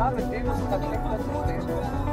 Ja, mit dem ist gerade schlecht was zu sehen.